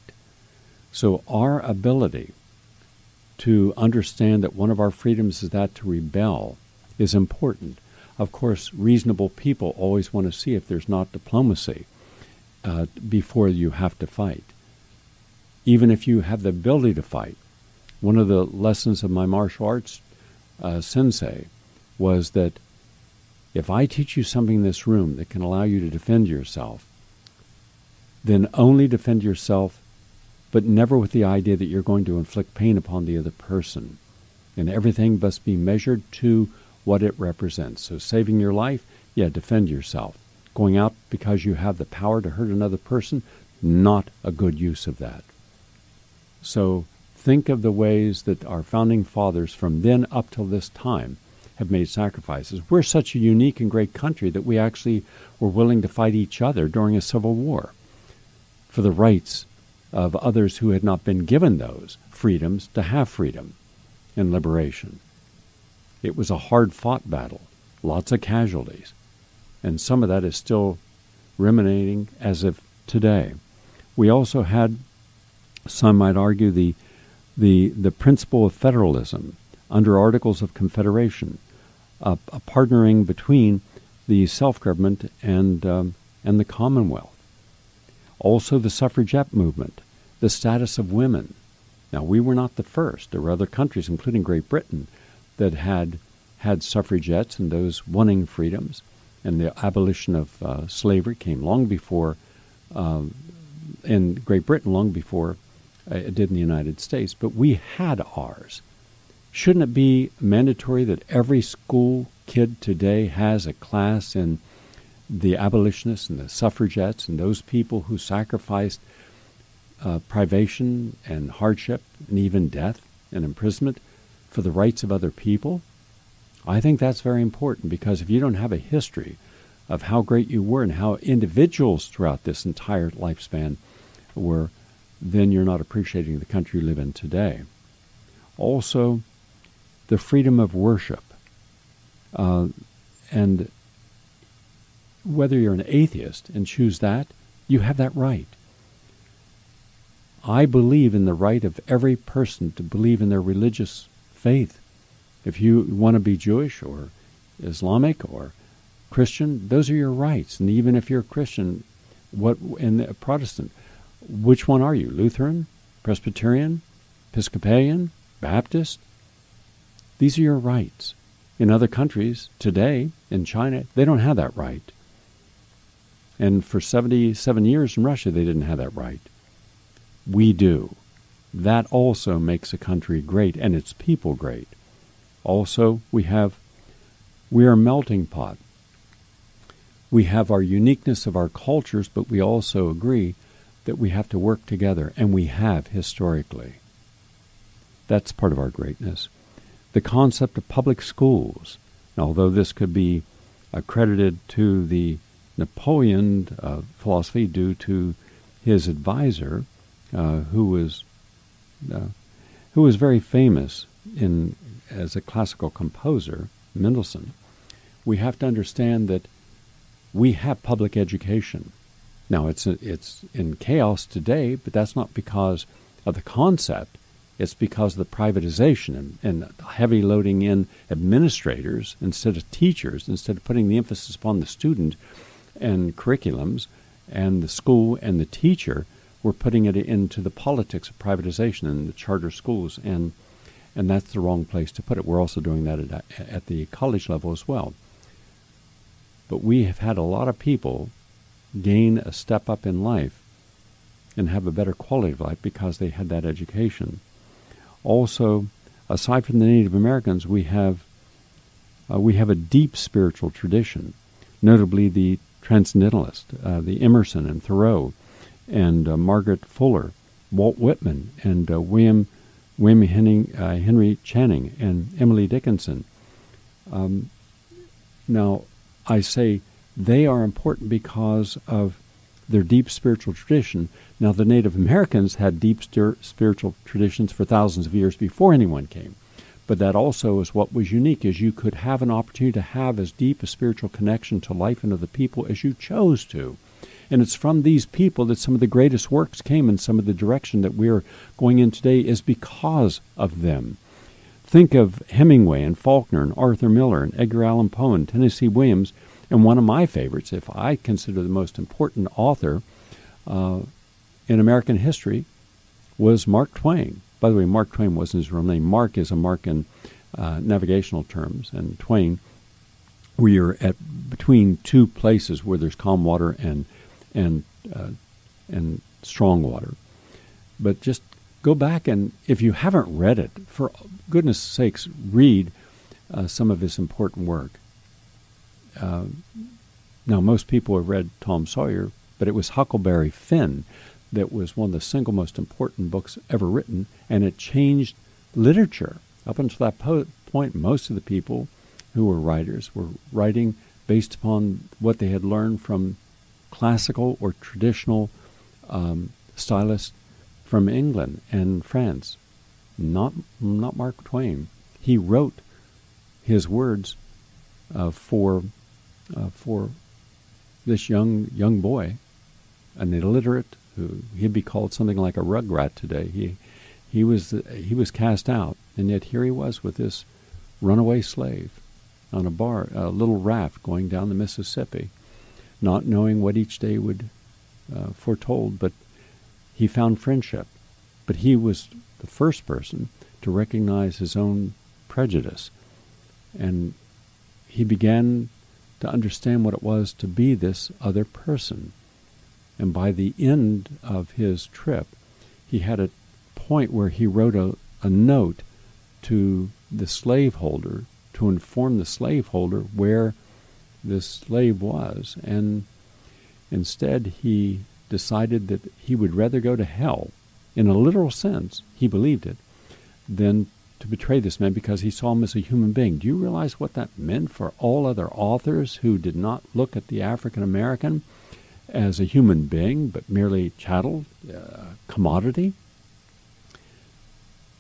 Speaker 2: So our ability to understand that one of our freedoms is that to rebel is important. Of course, reasonable people always want to see if there's not diplomacy uh, before you have to fight. Even if you have the ability to fight. One of the lessons of my martial arts uh, sensei was that if I teach you something in this room that can allow you to defend yourself, then only defend yourself, but never with the idea that you're going to inflict pain upon the other person. And everything must be measured to what it represents. So, saving your life, yeah, defend yourself. Going out because you have the power to hurt another person, not a good use of that. So, think of the ways that our founding fathers from then up till this time have made sacrifices. We're such a unique and great country that we actually were willing to fight each other during a civil war for the rights of others who had not been given those freedoms to have freedom and liberation. It was a hard fought battle, lots of casualties, and some of that is still ruminating as of today. We also had, some might argue, the, the, the principle of federalism under Articles of Confederation, a, a partnering between the self government and, um, and the Commonwealth. Also, the suffragette movement, the status of women. Now, we were not the first. There were other countries, including Great Britain, that had had suffragettes and those wanting freedoms, and the abolition of uh, slavery came long before um, in Great Britain, long before uh, it did in the United States. But we had ours. Shouldn't it be mandatory that every school kid today has a class in the abolitionists and the suffragettes and those people who sacrificed uh, privation and hardship and even death and imprisonment for the rights of other people. I think that's very important because if you don't have a history of how great you were and how individuals throughout this entire lifespan were, then you're not appreciating the country you live in today. Also, the freedom of worship. Uh, and whether you're an atheist and choose that, you have that right. I believe in the right of every person to believe in their religious faith. If you want to be Jewish or Islamic or Christian, those are your rights. And even if you're a Christian, what and a Protestant, which one are you? Lutheran, Presbyterian, Episcopalian, Baptist? These are your rights. In other countries today, in China, they don't have that right. And for 77 years in Russia, they didn't have that right. We do that also makes a country great and its people great. Also, we have we are a melting pot. We have our uniqueness of our cultures, but we also agree that we have to work together, and we have historically. That's part of our greatness. The concept of public schools, although this could be accredited to the Napoleon uh, philosophy due to his advisor, uh, who was uh, who was very famous in as a classical composer, Mendelssohn, we have to understand that we have public education. Now it's it's in chaos today, but that's not because of the concept. It's because of the privatization and, and heavy loading in administrators instead of teachers, instead of putting the emphasis upon the student and curriculums and the school and the teacher we're putting it into the politics of privatization and the charter schools, and and that's the wrong place to put it. We're also doing that at, at the college level as well. But we have had a lot of people gain a step up in life and have a better quality of life because they had that education. Also, aside from the Native Americans, we have uh, we have a deep spiritual tradition, notably the Transcendentalist, uh, the Emerson and Thoreau, and uh, Margaret Fuller, Walt Whitman, and uh, William William Henning, uh, Henry Channing and Emily Dickinson. Um, now, I say they are important because of their deep spiritual tradition. Now, the Native Americans had deep spiritual traditions for thousands of years before anyone came. But that also is what was unique, is you could have an opportunity to have as deep a spiritual connection to life and to the people as you chose to. And it's from these people that some of the greatest works came and some of the direction that we're going in today is because of them. Think of Hemingway and Faulkner and Arthur Miller and Edgar Allan Poe and Tennessee Williams and one of my favorites, if I consider the most important author uh, in American history, was Mark Twain. By the way, Mark Twain wasn't his real name. Mark is a mark in uh, navigational terms, and Twain, we are at between two places where there's calm water and and uh, and strong water. But just go back and if you haven't read it, for goodness sakes, read uh, some of his important work. Uh, now, most people have read Tom Sawyer, but it was Huckleberry Finn that was one of the single most important books ever written, and it changed literature. Up until that po- point, most of the people who were writers were writing based upon what they had learned from classical or traditional um, stylists from England and France. Not not Mark Twain. He wrote his words uh, for uh, for this young young boy, an illiterate who he'd be called something like a rugrat today. He he was he was cast out, and yet here he was with this runaway slave on a bar a little raft going down the Mississippi, not knowing what each day would uh, foretold, but he found friendship. But he was the first person to recognize his own prejudice, and he began to understand what it was to be this other person. And by the end of his trip, he had a point where he wrote a, a note to the slaveholder to inform the slaveholder where this slave was. And instead, he decided that he would rather go to hell, in a literal sense, he believed it, than to betray this man because he saw him as a human being. Do you realize what that meant for all other authors who did not look at the African American as a human being, but merely chattel, uh, commodity?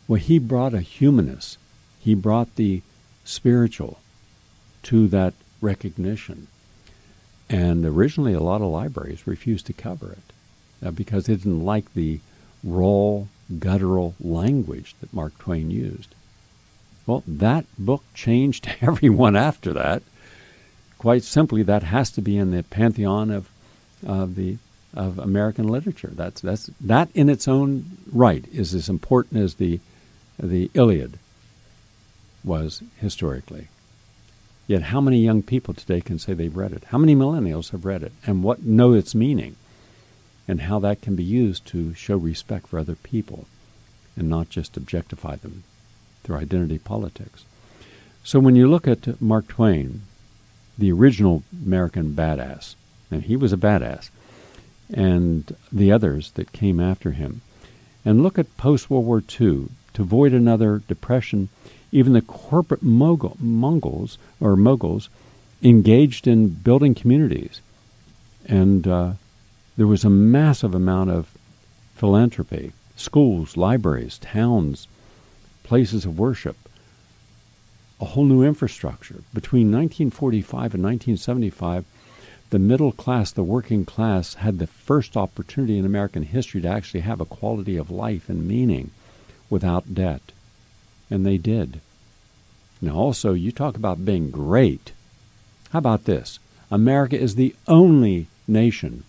Speaker 2: Well, he brought a humanness. He brought the spiritual to that recognition. And originally, a lot of libraries refused to cover it uh, because they didn't like the raw, guttural language that Mark Twain used. Well, that book changed everyone after that. Quite simply, that has to be in the pantheon of, of the of American literature. That's that's that in its own right is as important as the the Iliad was historically. Yet, how many young people today can say they've read it? How many millennials have read it, and what know its meaning? and how that can be used to show respect for other people and not just objectify them through identity politics. So when you look at Mark Twain, the original American badass, and he was a badass, and the others that came after him, and look at post World War II, to avoid another depression, even the corporate mogul, Mongols or moguls engaged in building communities and uh, there was a massive amount of philanthropy schools, libraries, towns, places of worship, a whole new infrastructure. Between 1945 and 1975, the middle class, the working class, had the first opportunity in American history to actually have a quality of life and meaning without debt. And they did. Now, also, you talk about being great. How about this? America is the only nation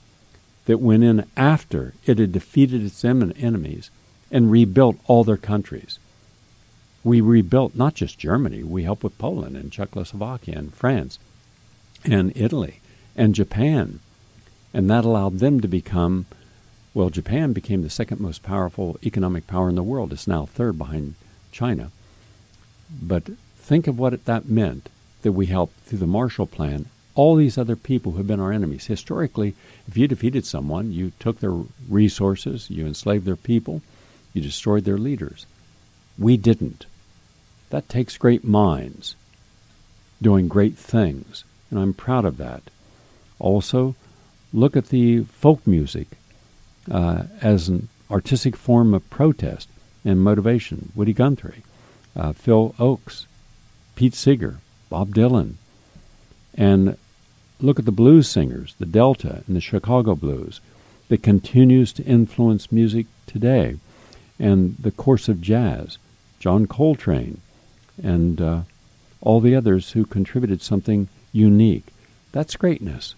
Speaker 2: that went in after it had defeated its enemies and rebuilt all their countries. We rebuilt not just Germany, we helped with Poland and Czechoslovakia and France and Italy and Japan. And that allowed them to become, well, Japan became the second most powerful economic power in the world. It's now third behind China. But think of what that meant that we helped through the Marshall Plan all these other people who have been our enemies. Historically, if you defeated someone, you took their resources, you enslaved their people, you destroyed their leaders. We didn't. That takes great minds doing great things, and I'm proud of that. Also, look at the folk music uh, as an artistic form of protest and motivation. Woody Guthrie, uh, Phil Ochs, Pete Seeger, Bob Dylan, and look at the blues singers, the Delta and the Chicago blues, that continues to influence music today, and the course of jazz, John Coltrane, and uh, all the others who contributed something unique. That's greatness.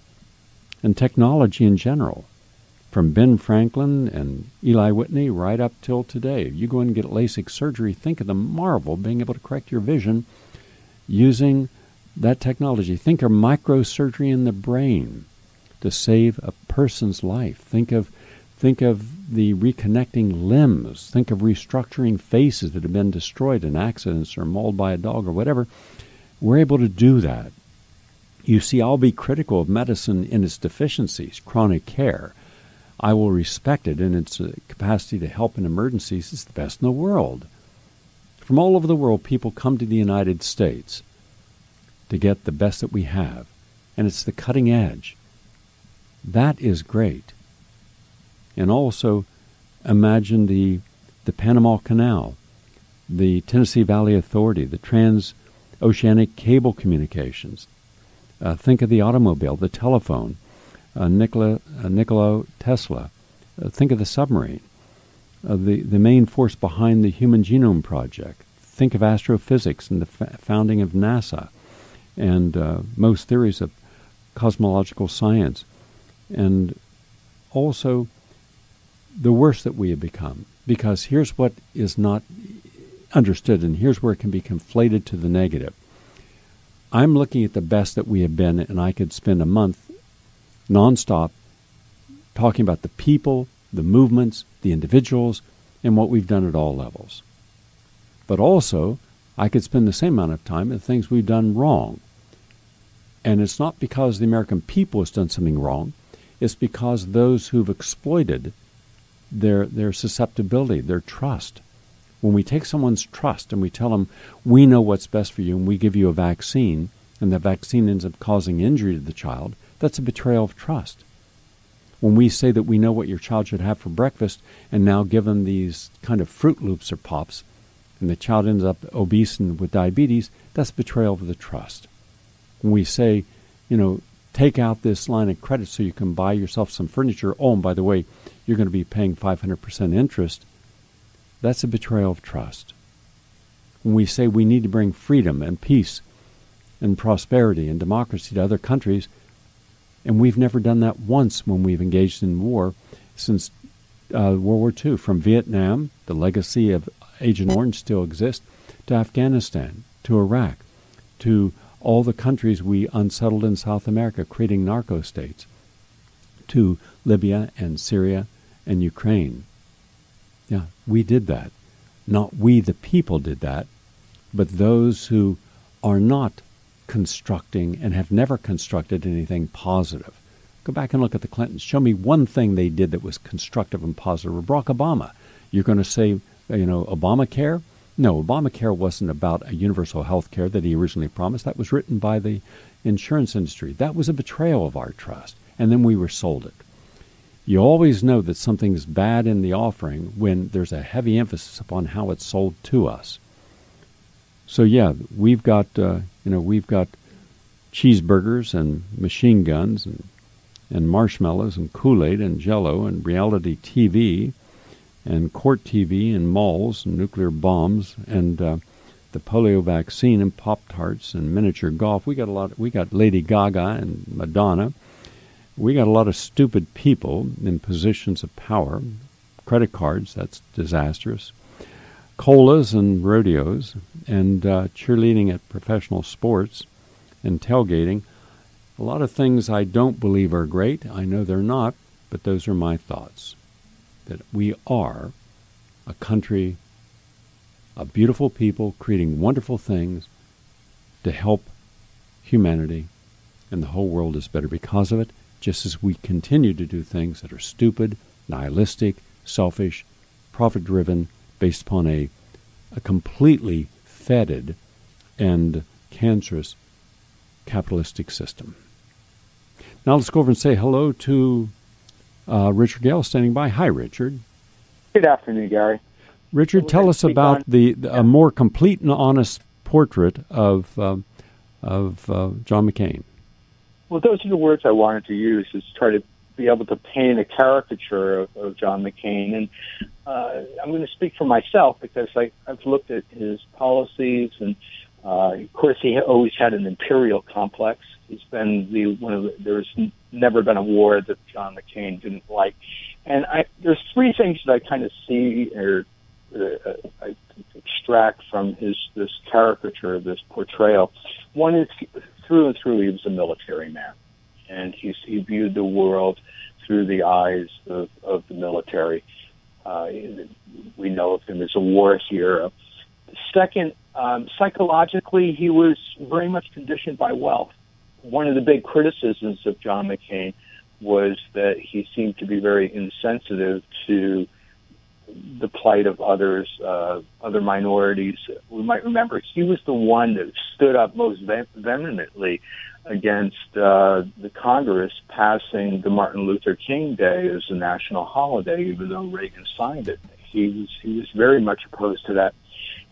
Speaker 2: And technology in general, from Ben Franklin and Eli Whitney right up till today. You go and get LASIK surgery, think of the marvel being able to correct your vision using that technology. Think of microsurgery in the brain to save a person's life. Think of think of the reconnecting limbs. Think of restructuring faces that have been destroyed in accidents or mauled by a dog or whatever. We're able to do that. You see, I'll be critical of medicine in its deficiencies, chronic care. I will respect it in its uh, capacity to help in emergencies. It's the best in the world. From all over the world, people come to the United States to get the best that we have, and it's the cutting edge. That is great. And also, imagine the, the Panama Canal, the Tennessee Valley Authority, the transoceanic cable communications. Uh, think of the automobile, the telephone, Nikola, Nikola Tesla. Uh, think of the submarine, uh, the, the main force behind the Human Genome Project. Think of astrophysics and the founding of NASA and uh, most theories of cosmological science. And also the worse that we have become. Because here's what is not understood, and here's where it can be conflated to the negative. I'm looking at the best that we have been, and I could spend a month nonstop talking about the people, the movements, the individuals, and what we've done at all levels. But also, I could spend the same amount of time at things we've done wrong. And it's not because the American people has done something wrong, it's because those who've exploited their, their susceptibility, their trust. When we take someone's trust and we tell them, we know what's best for you and we give you a vaccine, and the vaccine ends up causing injury to the child, that's a betrayal of trust. When we say that we know what your child should have for breakfast and now give them these kind of Froot Loops or Pops, and the child ends up obese and with diabetes, that's betrayal of the trust. When we say, you know, take out this line of credit so you can buy yourself some furniture, oh, and by the way, you're going to be paying 500% interest, that's a betrayal of trust. When we say we need to bring freedom and peace and prosperity and democracy to other countries, and we've never done that once when we've engaged in war since uh, World War II. From Vietnam, the legacy of Agent Orange still exists, to Afghanistan, to Iraq, to all the countries we unsettled in South America, creating narco states, to Libya and Syria and Ukraine. Yeah, we did that. Not we, the people, did that, but those who are not constructing and have never constructed anything positive. Go back and look at the Clintons. Show me one thing they did that was constructive and positive. Barack Obama. You're going to say, you know, Obamacare? No, Obamacare wasn't about a universal health care that he originally promised. That was written by the insurance industry. That was a betrayal of our trust. And then we were sold it. You always know that something's bad in the offering when there's a heavy emphasis upon how it's sold to us. So yeah, we've got uh, you know we've got cheeseburgers and machine guns and and marshmallows and Kool-Aid and Jello and reality TV and court TV and malls and nuclear bombs and uh, the polio vaccine and Pop Tarts and miniature golf. We got a lot. We got Lady Gaga and Madonna we got a lot of stupid people in positions of power. Credit cards, that's disastrous. Colas and rodeos, and uh, cheerleading at professional sports, and tailgating. A lot of things I don't believe are great. I know they're not, but those are my thoughts. That we are a country of beautiful people creating wonderful things to help humanity, and the whole world is better because of it just as we continue to do things that are stupid, nihilistic, selfish, profit driven, based upon a, a completely fetid and cancerous capitalistic system. Now let's go over and say hello to uh, Richard Gale standing by. Hi, Richard.
Speaker 5: Good afternoon, Gary.
Speaker 2: Richard, tell us about the, the yeah. a more complete and honest portrait of uh, of uh, John McCain.
Speaker 5: Well, those are the words I wanted to use. Is try to be able to paint a caricature of, of John McCain, and uh, I'm going to speak for myself because I, I've looked at his policies, and uh, of course, he always had an imperial complex. He's been the one of the, there's never been a war that John McCain didn't like, and I there's three things that I kind of see or uh, I extract from his this caricature, this portrayal. One is through and through he was a military man, and he he viewed the world through the eyes of, of the military. Uh, we know of him as a war hero. Second, um, psychologically, he was very much conditioned by wealth. One of the big criticisms of John McCain was that he seemed to be very insensitive to the plight of others, uh, other minorities. We might remember he was the one that stood up most vehemently against uh, the Congress passing the Martin Luther King Day as a national holiday, even though Reagan signed it. He was he was very much opposed to that,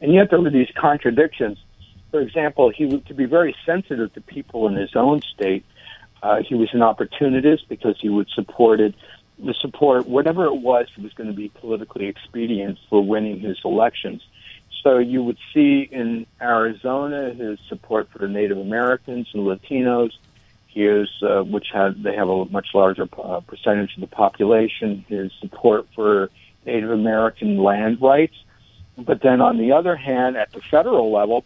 Speaker 5: and yet there were these contradictions. For example, he would to be very sensitive to people in his own state. Uh, he was an opportunist because he would supported the support, whatever it was, was going to be politically expedient for winning his elections. So you would see in Arizona his support for the Native Americans and Latinos. He is, uh, which had they have a much larger uh, percentage of the population. His support for Native American land rights, but then on the other hand, at the federal level,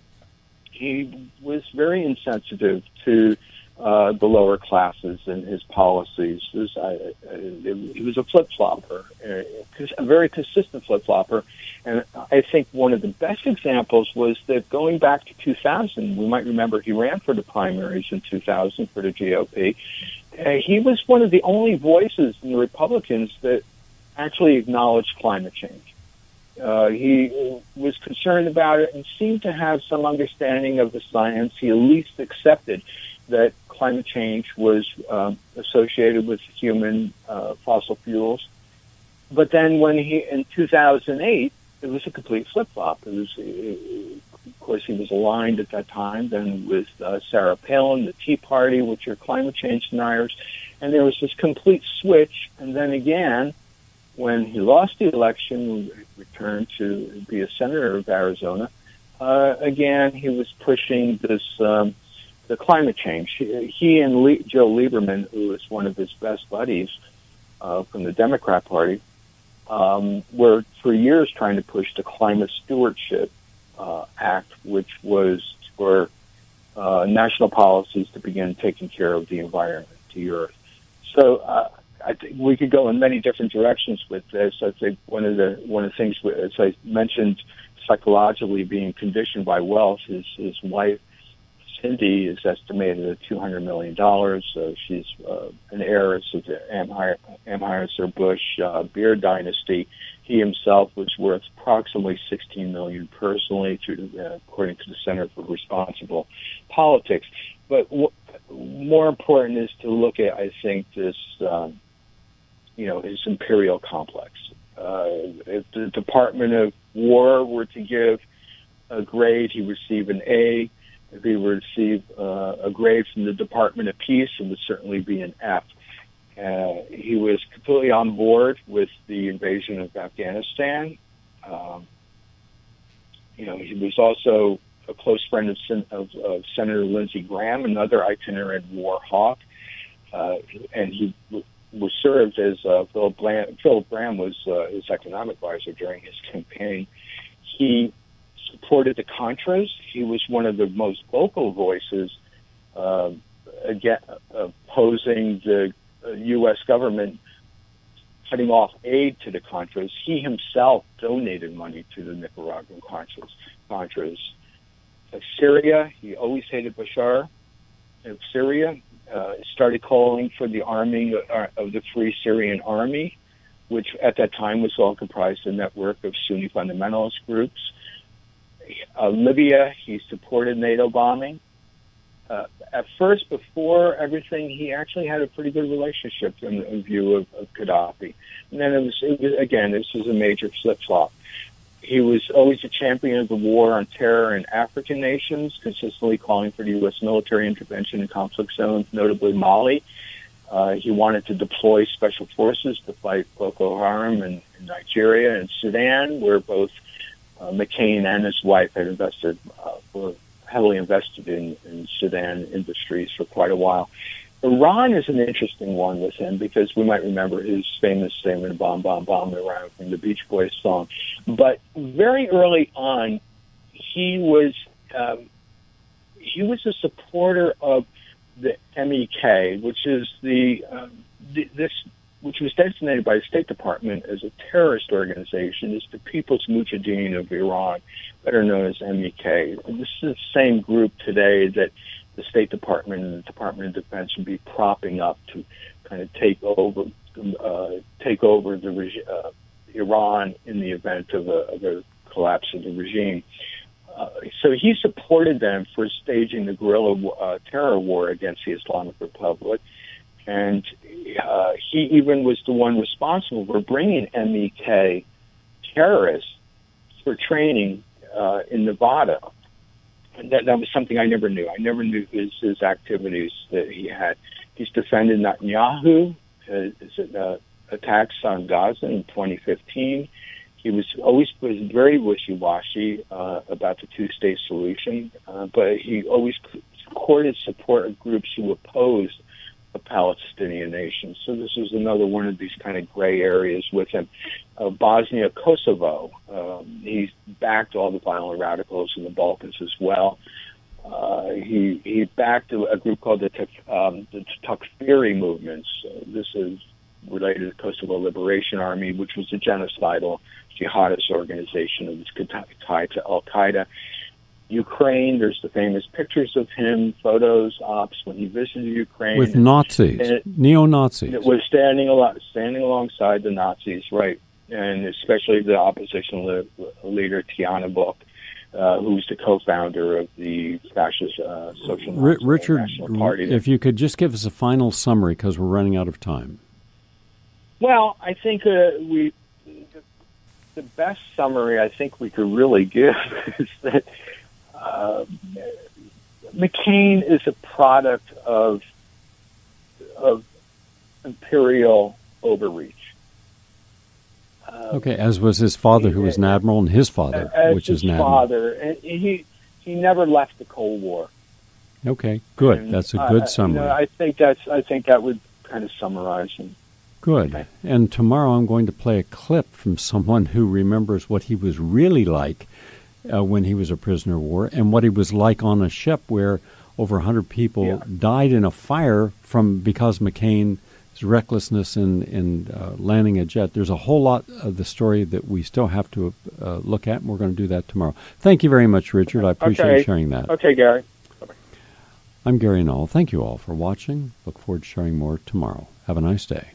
Speaker 5: he was very insensitive to uh, the lower classes and his policies. Was, he was a flip flopper, uh, a very consistent flip flopper. And I think one of the best examples was that going back to 2000, we might remember he ran for the primaries in 2000 for the GOP. Uh, he was one of the only voices in the Republicans that actually acknowledged climate change. Uh, he was concerned about it and seemed to have some understanding of the science. He at least accepted that climate change was um, associated with human uh, fossil fuels. But then when he, in 2008, it was a complete flip flop. It was, it, of course, he was aligned at that time then with uh, Sarah Palin, the Tea Party, which are climate change deniers. And there was this complete switch. And then again, when he lost the election, returned to be a senator of Arizona, uh, again, he was pushing this um, the climate change. He and Joe Lieberman, who is one of his best buddies uh, from the Democrat Party, um, were for years trying to push the Climate Stewardship uh, Act, which was for uh, national policies to begin taking care of the environment, the earth. So uh, I think we could go in many different directions with this. I think one of the one of the things, as I mentioned, psychologically being conditioned by wealth, his his wife Cindy is estimated at $200 million. So she's uh, an heiress of the Anheuser-Busch uh, beer dynasty. He himself was worth approximately 16 million personally, through uh, according to the Center for Responsive Politics. But w- more important is to look at, I think, this, um, you know, his imperial complex. Uh, if the Department of War were to give a grade, he would receive an A if he were to receive uh, a grade from the Department of Peace, it would certainly be an F. Uh, he was completely on board with the invasion of Afghanistan. Um, you know, he was also a close friend of, of, of Senator Lindsey Graham, another itinerant war hawk, uh, and he was served as uh, Philip, Bland, Philip Gramm was uh, his economic advisor during his campaign. He supported the Contras. He was one of the most vocal voices uh, again, opposing the U.S. Uh, government cutting off aid to the Contras. He himself donated money to the Nicaraguan Contras. Contras. Syria, he always hated Bashar. Of Syria, uh, started calling for the arming uh, of the Free Syrian Army, which at that time was all comprised of a network of Sunni fundamentalist groups uh, Libya, he supported NATO bombing. Uh, at first, before everything, he actually had a pretty good relationship in, in view of, of Gaddafi. And then it was, it was again, this was a major flip flop. He was always a champion of the war on terror in African nations, consistently calling for the U.S. military intervention in conflict zones, notably Mali. Uh, he wanted to deploy special forces to fight Boko Haram in, in Nigeria and Sudan, where both uh, McCain and his wife had invested, uh, were heavily invested in, in Sudan industries for quite a while. Iran is an interesting one with him because we might remember his famous statement, bomb, bomb, bomb Iran from the Beach Boys song. But very early on, he was, um, he was a supporter of the MEK, which is the, um, the this which was designated by the State Department as a terrorist organization, is the People's Mujahideen of Iran, better known as MEK. And This is the same group today that the State Department and the Department of Defense would be propping up to kind of take over uh, take over the uh, Iran in the event of a, of a collapse of the regime. Uh, so he supported them for staging the guerrilla uh, terror war against the Islamic Republic. And uh, he even was the one responsible for bringing MEK terrorists for training uh, in Nevada. And that, that was something I never knew. I never knew his, his activities that he had. He's defended Netanyahu, uh, uh, attacks on Gaza in 2015. He was always was very wishy-washy uh, about the two-state solution, uh, but he always courted support of groups who opposed Palestinian nation. So this is another one of these kind of gray areas with him. Uh, Bosnia, Kosovo, um, he's backed all the violent radicals in the Balkans as well. Uh, he he backed a, group called the um, the Takfiri movements. Uh, this is related to Kosovo Liberation Army, which was a genocidal jihadist organization that was tied to Al Qaeda. Ukraine. There's the famous pictures of him, photos, ops when he visited Ukraine
Speaker 2: with Nazis, neo Nazis.
Speaker 5: It was standing lot, standing alongside the Nazis, right, and especially the opposition leader Tyahnybok. Uh, who's the co-founder of the fascist uh, social
Speaker 2: R- Richard, National Party? If you could just give us a final summary, because we're running out of time.
Speaker 5: Well, I think uh, we the best summary I think we could really give is that uh, McCain is a product of of imperial overreach.
Speaker 2: Uh, okay, as was his father, who was an admiral, and his father, which
Speaker 5: is
Speaker 2: an
Speaker 5: admiral. father, and he he never left the Cold War.
Speaker 2: Okay, good. And, that's a good uh, summary.
Speaker 5: You know, I think that's I think that would kind of summarize him.
Speaker 2: Good. Okay. And tomorrow I'm going to play a clip from someone who remembers what he was really like uh, when he was a prisoner of war and what he was like on a ship where over 100 people yeah. died in a fire from because McCain's recklessness in, in uh, landing a jet. There's a whole lot of the story that we still have to uh, look at, and we're going to do that tomorrow. Thank you very much, Richard. I appreciate
Speaker 5: okay.
Speaker 2: sharing that.
Speaker 5: Okay, Gary. Bye-bye.
Speaker 2: I'm Gary Null. Thank you all for watching. Look forward to sharing more tomorrow. Have a nice day.